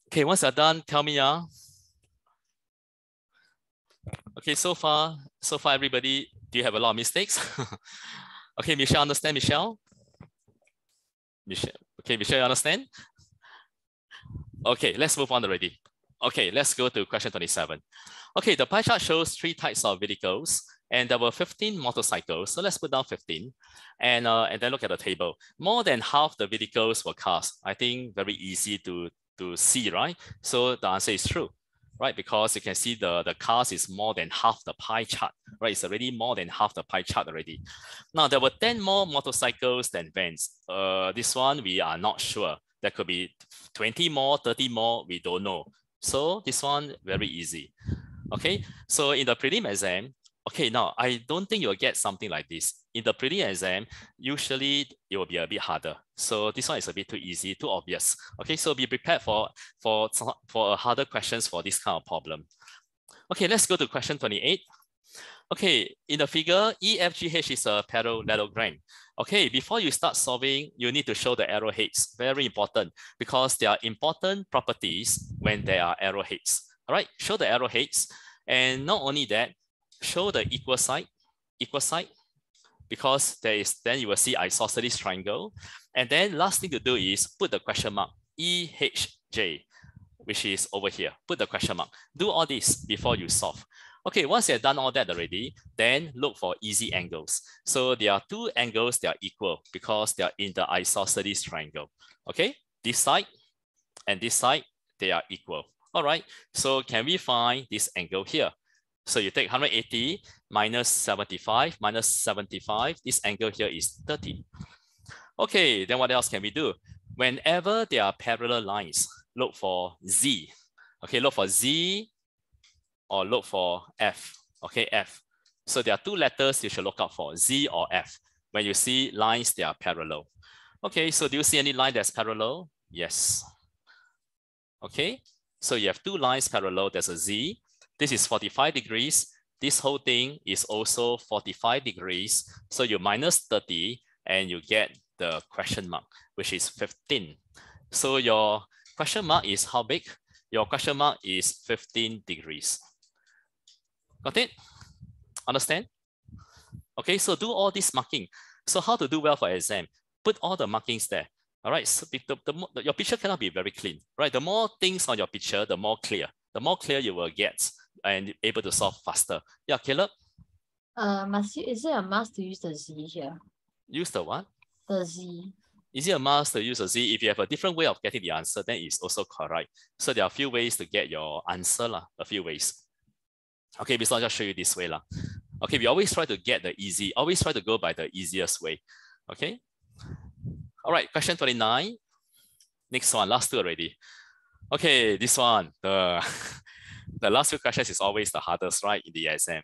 Okay, once you're done, tell me, uh, Okay, so far, so far, everybody, do you have a lot of mistakes? okay, Michelle, understand, Michelle? Michelle, okay, Michelle, you understand? Okay, let's move on already. Okay, let's go to question 27. Okay, the pie chart shows three types of vehicles and there were 15 motorcycles. So let's put down 15 and, uh, and then look at the table. More than half the vehicles were cars. I think very easy to, to see, right? So the answer is true, right? Because you can see the, the cars is more than half the pie chart, right? It's already more than half the pie chart already. Now there were 10 more motorcycles than vans. Uh, this one, we are not sure. There could be 20 more, 30 more, we don't know. So this one, very easy. Okay, so in the prelim exam, okay, now I don't think you'll get something like this. In the prelim exam, usually it will be a bit harder. So this one is a bit too easy, too obvious. Okay, so be prepared for, for, for harder questions for this kind of problem. Okay, let's go to question 28. Okay, in the figure, EFGH is a parallelogram. Okay, before you start solving, you need to show the arrowheads. Very important because there are important properties when there are arrowheads. All right, show the arrowheads. And not only that, show the equal side, equal side, because there is, then you will see isosceles triangle. And then last thing to do is put the question mark, EHJ, which is over here. Put the question mark. Do all this before you solve. Okay, once you have done all that already, then look for easy angles. So there are two angles that are equal because they are in the isosceles triangle. Okay, this side and this side, they are equal. All right, so can we find this angle here? So you take 180 minus 75 minus 75, this angle here is 30. Okay, then what else can we do? Whenever there are parallel lines, look for Z. Okay, look for Z or look for F, okay, F. So there are two letters you should look out for, Z or F. When you see lines, they are parallel. Okay, so do you see any line that's parallel? Yes. Okay, so you have two lines parallel, there's a Z. This is 45 degrees. This whole thing is also 45 degrees. So you minus 30 and you get the question mark, which is 15. So your question mark is how big? Your question mark is 15 degrees. Got it? Understand? Okay, so do all this marking. So how to do well for exam? Put all the markings there. All right, so the, the, the, your picture cannot be very clean, right? The more things on your picture, the more clear. The more clear you will get and able to solve faster. Yeah, Caleb? Uh, must you, is it a must to use the Z here? Use the what? The Z. Is it a must to use a Z? If you have a different way of getting the answer, then it's also correct. So there are a few ways to get your answer, lah. a few ways. Okay, besides, I'll just show you this way. Lah. Okay, we always try to get the easy, always try to go by the easiest way. Okay. All right, question 29. Next one, last two already. Okay, this one, the, the last few questions is always the hardest, right, in the exam.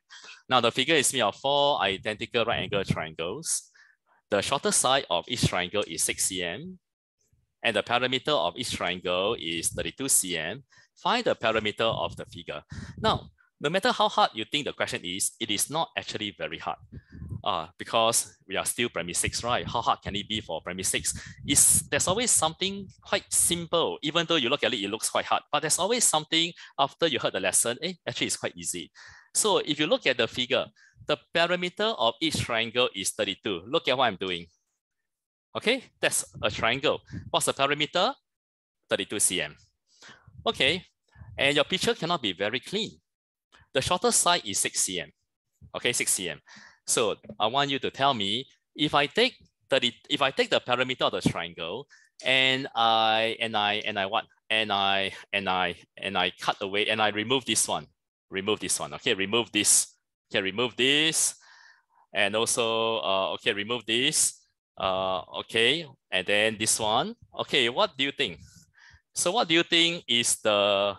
Now, the figure is made of four identical right angle triangles. The shorter side of each triangle is 6 cm, and the perimeter of each triangle is 32 cm. Find the perimeter of the figure. Now, no matter how hard you think the question is, it is not actually very hard. Uh, because we are still primary six, right? How hard can it be for primary six? Is there's always something quite simple, even though you look at it, it looks quite hard, but there's always something after you heard the lesson, eh, actually it's quite easy. So if you look at the figure, the perimeter of each triangle is 32. Look at what I'm doing. Okay, that's a triangle. What's the perimeter? 32 cm. Okay, and your picture cannot be very clean the shortest side is 6 cm. Okay, 6 cm. So I want you to tell me if I take 30, if I take the perimeter of the triangle and I and I and I what and I and I and I cut away and I remove this one, remove this one. Okay, remove this. Okay, remove this, and also uh, okay, remove this. Uh, okay, and then this one. Okay, what do you think? So what do you think is the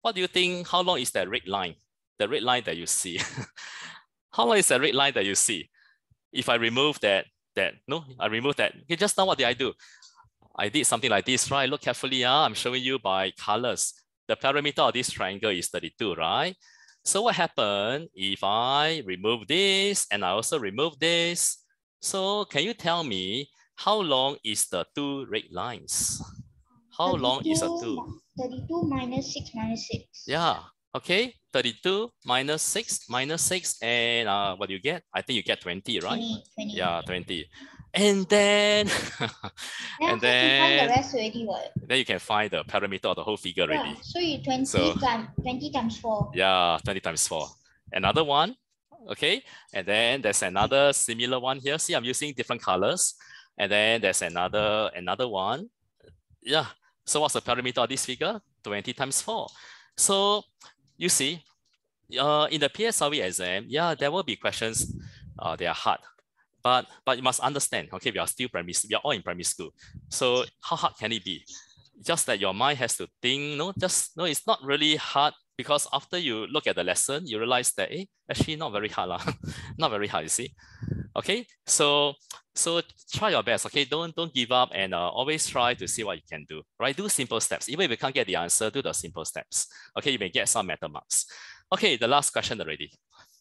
what do you think? How long is that red line? The red line that you see. How long is the red line that you see? If I remove that, that no, I remove that. Okay, just now what did I do? I did something like this, right? Look carefully. Uh, I'm showing you by colors. The perimeter of this triangle is 32, right? So what happened if I remove this and I also remove this? So can you tell me how long is the two red lines? How long is a two? 32 minus 6 minus 6. Yeah, Okay, 32 minus 6, minus 6, and uh, what do you get? I think you get 20, right? 20, 20. Yeah, 20. And then, Then and find the rest already what? then you can find the parameter of the whole figure Yeah. already. So you 20 So- times 20 times 4. Yeah, 20 times 4. Another one, okay? And then there's another similar one here. See, I'm using different colors. And then there's another, another one. Yeah, so what's the parameter of this figure? 20 times 4. So you see, uh, in the PSLE exam, yeah, there will be questions, uh, they are hard. But, but you must understand, okay, we are still primary, we are all in primary school. So how hard can it be? Just that your mind has to think, no, just, no, it's not really hard because after you look at the lesson, you realize that, eh, actually not very hard, lah. not very hard, you see. Okay, so so try your best. Okay, don't don't give up and uh, always try to see what you can do. Right, do simple steps. Even if you can't get the answer, do the simple steps. Okay, you may get some meta marks. Okay, the last question already.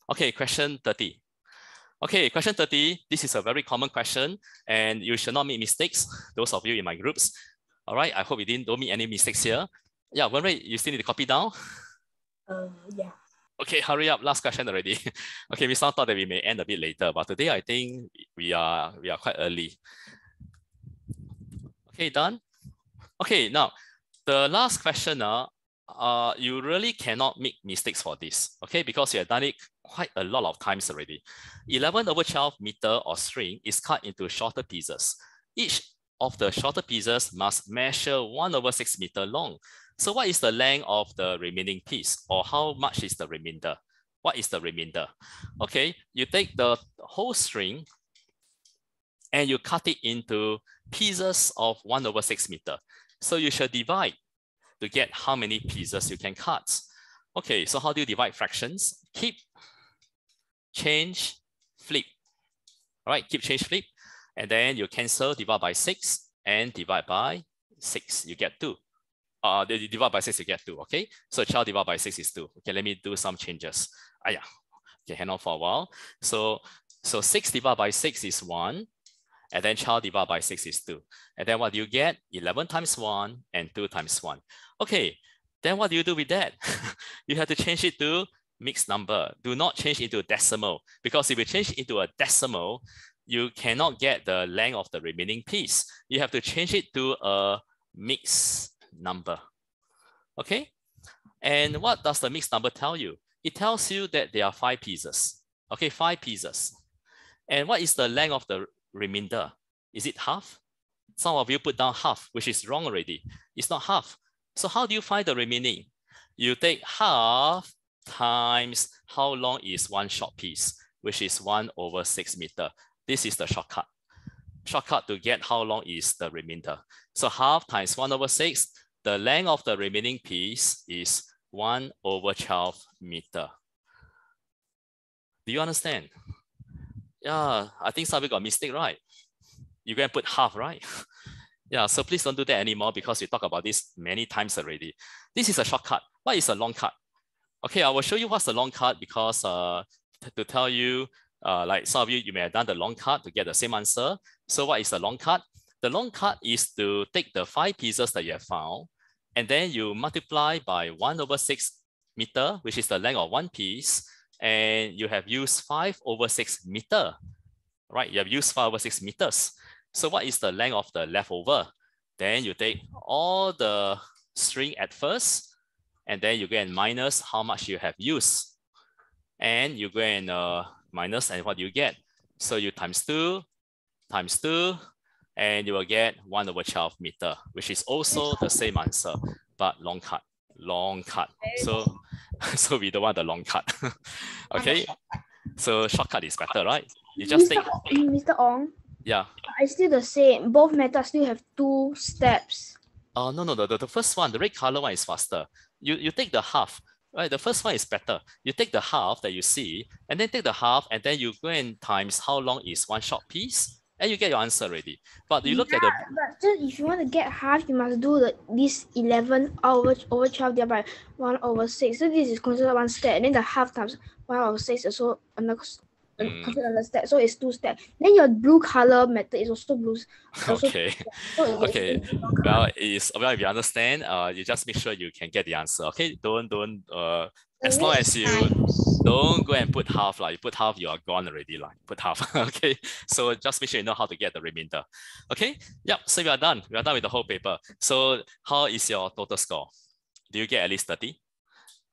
Okay, question 30. Okay, question 30. This is a very common question and you should not make mistakes. Those of you in my groups. All right, I hope you didn't don't make any mistakes here. Yeah, Wenrui, you still need to copy down. Uh, yeah. Okay, hurry up. Last question already. okay, we thought that we may end a bit later, but today I think we are we are quite early. Okay, done. Okay, now the last question, uh, uh, you really cannot make mistakes for this, okay, because you have done it quite a lot of times already. 11 over 12 meter or string is cut into shorter pieces. Each of the shorter pieces must measure 1 over 6 meter long. So what is the length of the remaining piece or how much is the remainder? What is the remainder? Okay, you take the whole string and you cut it into pieces of 1 over 6 meter. So you should divide to get how many pieces you can cut. Okay, so how do you divide fractions? Keep, change, flip. All right, keep, change, flip. And then you cancel, divide by 6 and divide by 6. You get 2 uh, you divide by 6, you get 2, okay? So child divided by 6 is 2. Okay, let me do some changes. Ah, yeah. Okay, hang on for a while. So, so 6 divided by 6 is 1, and then child divided by 6 is 2. And then what do you get? 11 times 1 and 2 times 1. Okay, then what do you do with that? you have to change it to mixed number. Do not change into decimal, because if you change into a decimal, you cannot get the length of the remaining piece. You have to change it to a mixed number. Okay? And what does the mixed number tell you? It tells you that there are five pieces. Okay, five pieces. And what is the length of the remainder? Is it half? Some of you put down half, which is wrong already. It's not half. So how do you find the remaining? You take half times how long is one short piece, which is one over six meter. This is the shortcut. Shortcut to get how long is the remainder. So half times one over six, the length of the remaining piece is one over 12 meter. Do you understand? Yeah, I think some of you got mistake, right? You can put half, right? yeah, so please don't do that anymore because we talked about this many times already. This is a shortcut. What is a long cut? Okay, I will show you what's the long cut because uh, to tell you, uh, like some of you, you may have done the long cut to get the same answer. So what is the long cut? The long cut is to take the five pieces that you have found, and then you multiply by one over six meter, which is the length of one piece, and you have used five over six meter, right? You have used five over six meters. So what is the length of the leftover? Then you take all the string at first, and then you go and minus how much you have used. And you go and uh, minus, and what do you get? So you times two, times two, and you will get 1 over 12 meter, which is also the same answer, but long cut, long cut. So, so we don't want the long cut. okay, so shortcut is better, right? You just take, Mr. Ong, yeah. it's still the same. Both methods still have two steps. Oh, no, no, the, the, the first one, the red color one is faster. You, you take the half, right? The first one is better. You take the half that you see, and then take the half, and then you go and times how long is one short piece, and you get your answer already. But you look at the But just if you want to get half, you must do the this 11 over, over 12 divided by 1 over 6. So this is considered one step. And then the half times 1 over 6 is also another, Mm. another step. So it's two steps. Then your blue color method is also blue. Also Okay. So Okay. Well, it is well if you understand, uh, you just make sure you can get the answer. Okay. Don't don't uh as long as you don't go and put half like you put half, you are gone already. Like put half. okay. So just make sure you know how to get the remainder. Okay. Yep. So we are done. We are done with the whole paper. So how is your total score? Do you get at least 30?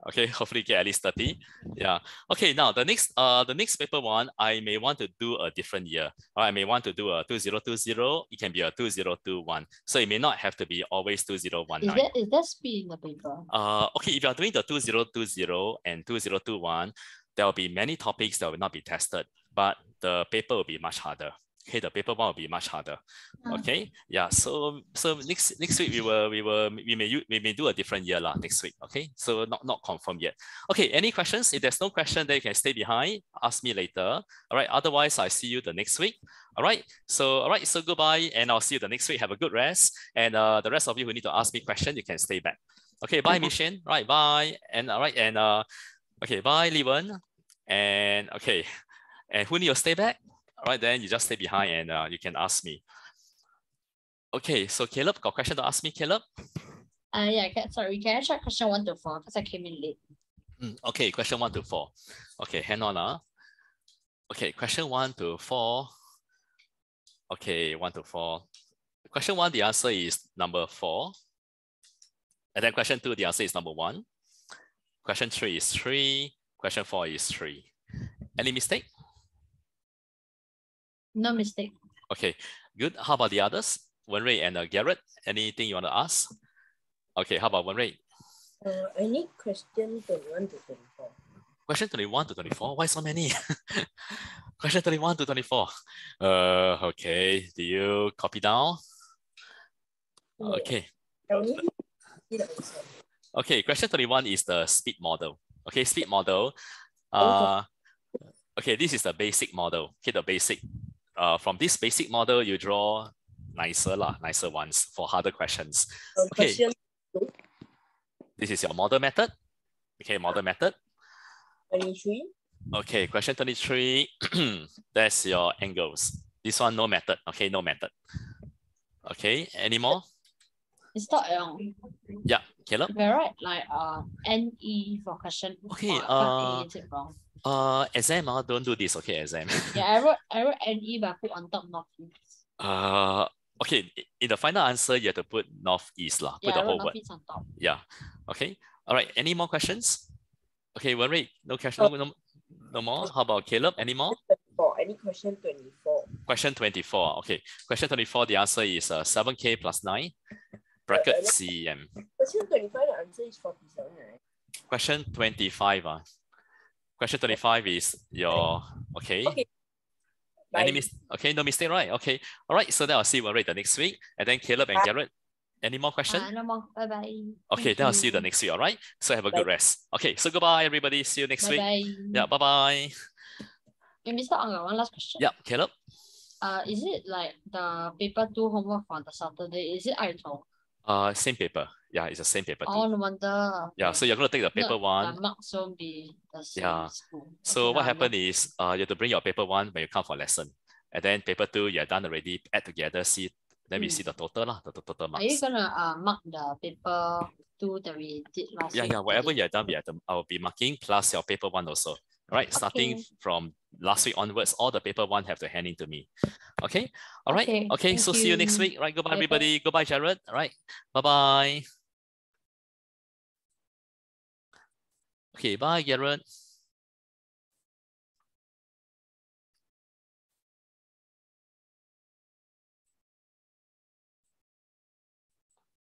Okay, hopefully get at least 30. Yeah. Okay, now the next uh the next paper one, I may want to do a different year. Or I may want to do a 2020, it can be a 2021. So it may not have to be always 2019 Is that is that speed in the paper? Uh, okay, if you are doing the 2020 and 2021, there will be many topics that will not be tested, but the paper will be much harder. Okay, the paper one will be much harder. Ah. Okay, yeah. So so next next week we will we will we may we may do a different year lah next week. Okay, so not not confirmed yet. Okay, any questions? If there's no question, then you can stay behind. Ask me later. All right. Otherwise, I see you the next week. All right. So all right. So goodbye, and I'll see you the next week. Have a good rest. And uh, the rest of you who need to ask me question, you can stay back. Okay, bye, Miss Shen. Right, bye. And all right, and uh, okay, bye, Li Wen. And okay, and who need to stay back? All right, then you just stay behind and uh, you can ask me. Okay, so Caleb, got question to ask me, Caleb? Uh, yeah, can, sorry, can I check question one to four? Because I came in late. Mm, okay, question one to four. Okay, hang on. Uh. Okay, question one to four. Okay, one to four. Question one, the answer is number four. And then question two, the answer is number one. Question three is three. Question four is three. Any mistake? No mistake. Okay, good. How about the others? Wenrui and uh, Garrett, anything you want to ask? Okay, how about Wenrui? Uh, I need question 21 to 24. Question 21 to 24. Why so many? Question 21 to 24. Uh, okay. Do you copy down? Yeah. Okay. I only see the answer. Okay. Question 21 is the speed model. Okay. Speed model. Uh, okay. This is the basic model. Okay. The basic. Uh, from this basic model, you draw nicer lah, nicer ones for harder questions. Okay. This is your model method. Okay. Model method. 23. Okay, question 23. That's your angles. This one, no method. Okay, no method. Okay, any more? It's not um, Yeah, Caleb. we're right, like uh NE for question. Okay, four, but uh, A, is it wrong? Uh, exam, uh, don't do this. Okay, exam. Yeah, I wrote I wrote NE but put on top northeast. Uh, okay, in the final answer, you have to put northeast lah. Put Yeah, the whole wrote word. northeast on top. Yeah. Okay. All right. Any more questions? Okay, Wenrui, no question. Oh. No, no, no more. How about Caleb? Any more? 24. Any question 24? Question 24. Okay. Question 24, the answer is uh, 7K plus 9 bracket Uh, CM. Question 25, the answer is 47, right? Question 25. Uh. Question 25 is your, okay. Okay. Any Bye. mis okay, no mistake, right? Okay. All right. So then I'll see you Wenrui the next week. And then Caleb and Bye. Garrett, any more questions? Uh, no more. Bye bye. okay, then I'll see you the next week. All right. So have a good rest. Okay. So goodbye, everybody. See you next Bye week. bye. Yeah. Bye bye. Hey, Mr. Ong, got one last question. Yeah. Caleb. Uh, is it like the paper two homework for the Saturday? Is it Ai Tong? Uh, same paper. Yeah, it's the same paper. too. Oh, no wonder. Yeah. So you're gonna take the No, paper one. The marks won't be the same Yeah. school. So Okay what happened no- is uh, you have to bring your paper one when you come for lesson. And then paper two, you're done already, add together, see, then we Mm. see the total lah, the, the total Are you marks. gonna uh mark the paper two that we did last Yeah, week? yeah, whatever you're done, we have to, I will be marking plus your paper one also. Right, starting from last week onwards, all the paper one have to hand in to me. Okay, all right, Okay, okay, so see you next week. Right, goodbye, everybody. Goodbye, Jared. All right, bye bye. Okay, bye, Garrett.